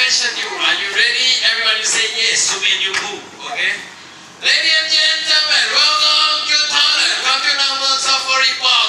attention you. Are you ready? Everybody say yes So when and you move. Okay? Ladies and gentlemen, welcome to Thailand. Welcome to Namuang Safari Park,